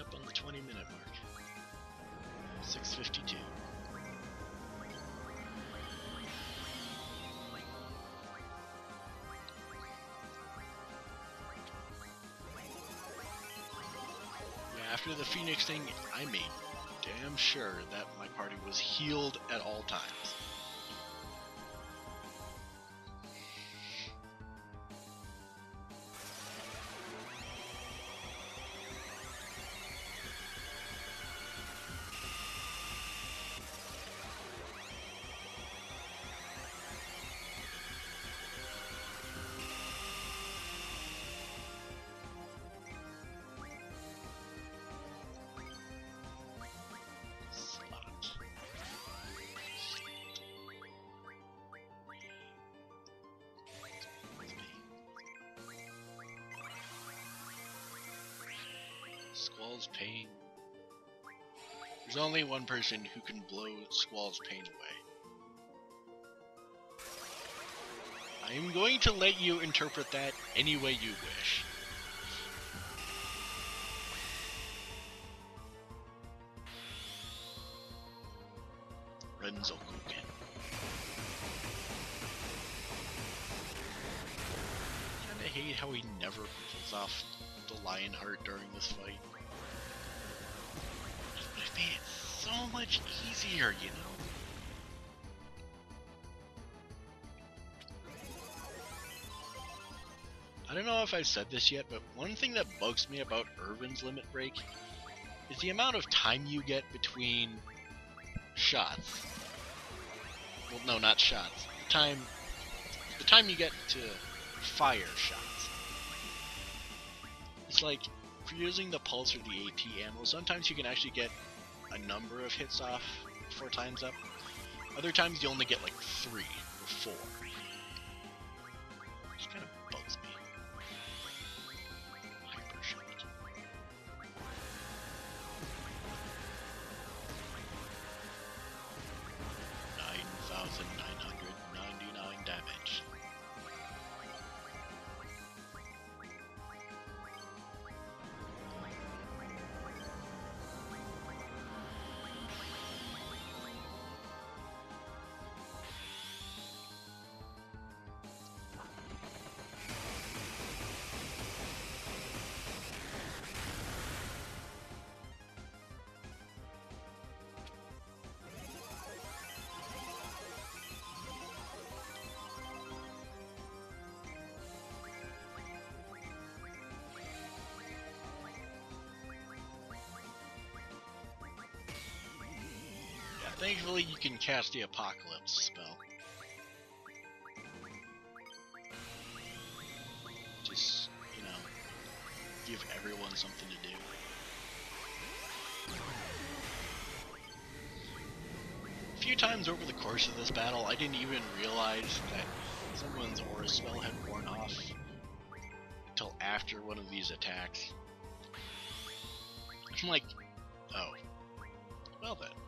up on the 20 minute mark. 652. Yeah, after the Phoenix thing, I made damn sure that my party was healed at all times. Squall's pain. There's only one person who can blow Squall's pain away. I am going to let you interpret that any way you wish. Renzokuken. Kinda hate how he never pulls off the Lionheart during this fight. So much easier, you know? I don't know if I've said this yet, but one thing that bugs me about Irvine's Limit Break is the amount of time you get between shots. Well, no, not shots. The time, the time you get to fire shots. It's like if you're using the pulse or the AT ammo, sometimes you can actually get a number of hits off four time's up. Other times you only get like three or four. Thankfully you can cast the Apocalypse spell. Just, you know, give everyone something to do. A few times over the course of this battle, I didn't even realize that someone's aura spell had worn off until after one of these attacks. I'm like, oh, well then.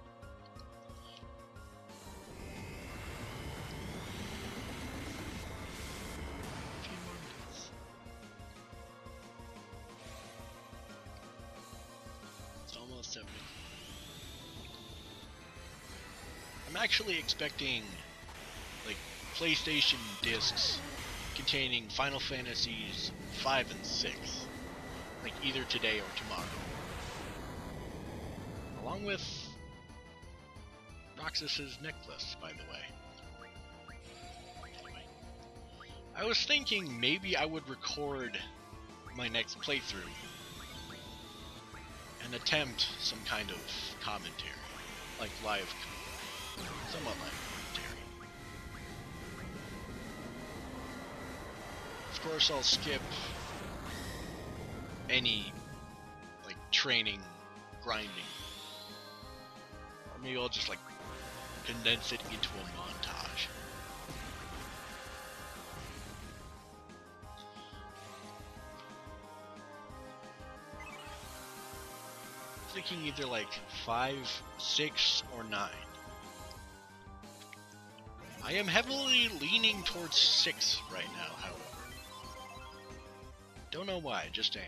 It's almost 70. I'm actually expecting like PlayStation discs containing Final Fantasies 5 and 6 like either today or tomorrow. Along with Roxas's necklace, by the way. Anyway. I was thinking maybe I would record my next playthrough and attempt some kind of commentary, like live, somewhat live commentary. Of course, I'll skip any like training, grinding, or maybe I'll just like condense it into a montage. picking either like 5, 6, or 9. I am heavily leaning towards 6 right now, however. Don't know why, just am.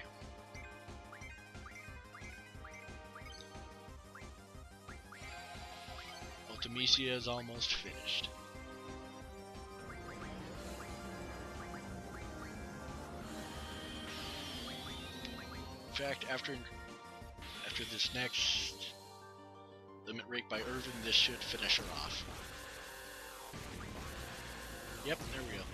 Ultimecia is almost finished. In fact, after after this next limit break by Irvine, this should finish her off. Yep, there we go.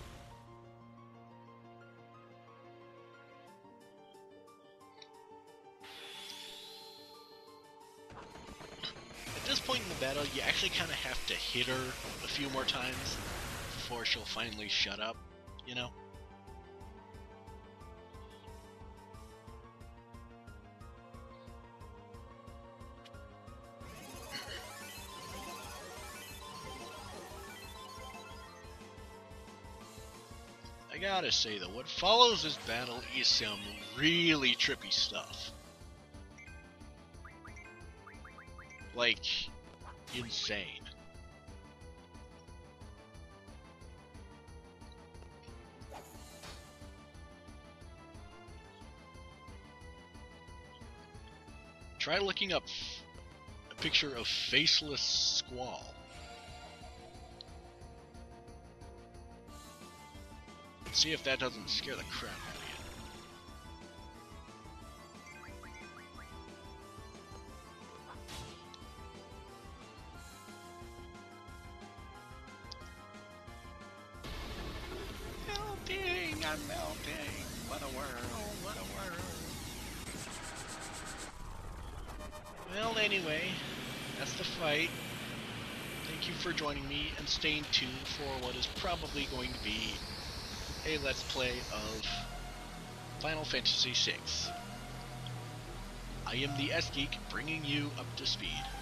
At this point in the battle, you actually kind of have to hit her a few more times before she'll finally shut up, you know? Gotta say though, what follows this battle is some really trippy stuff. Like, insane. Try looking up a picture of faceless squall. See if that doesn't scare the crap out of you. Melting, I'm melting. What a world, what a world. Well, anyway, that's the fight. Thank you for joining me and staying tuned for what is probably going to be a Let's Play of Final Fantasy VI. I am the S-Geek, bringing you up to speed.